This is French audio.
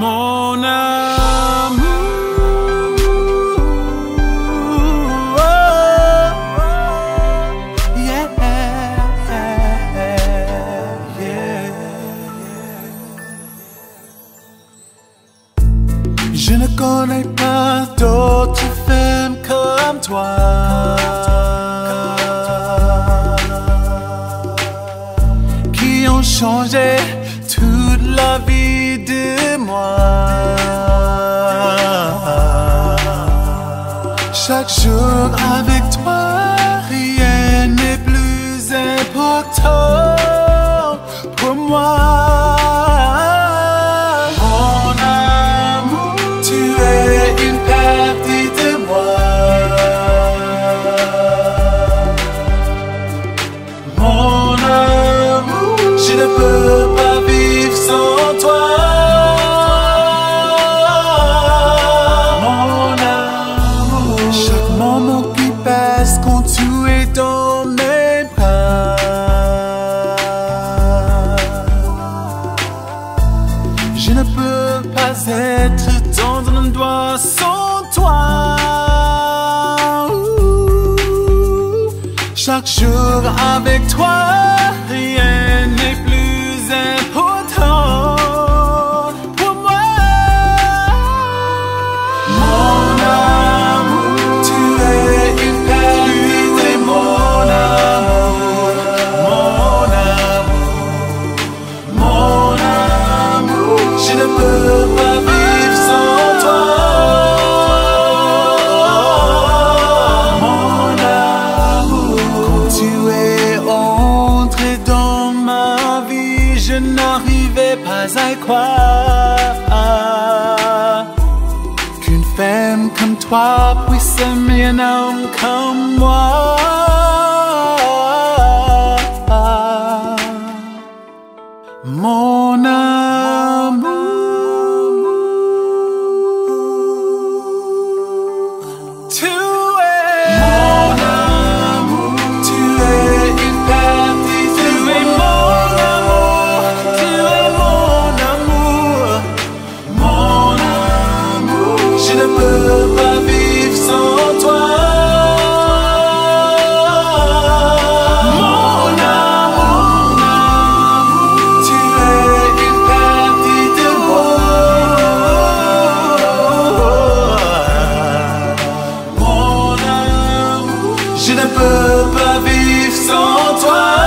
mon amour. Oh. Je ne connais pas d'autres femmes comme toi. Qui ont changé Chaque jour avec toi, rien n'est plus important pour moi. Mon amour, tu es une partie de moi. Mon amour, je ne peux être dans un endroit sans toi. Chaque jour avec toi, rien n'est plus n'arrivais pas à croire qu'une femme comme toi puisse aimer un homme comme moi. Mon vivre sans toi.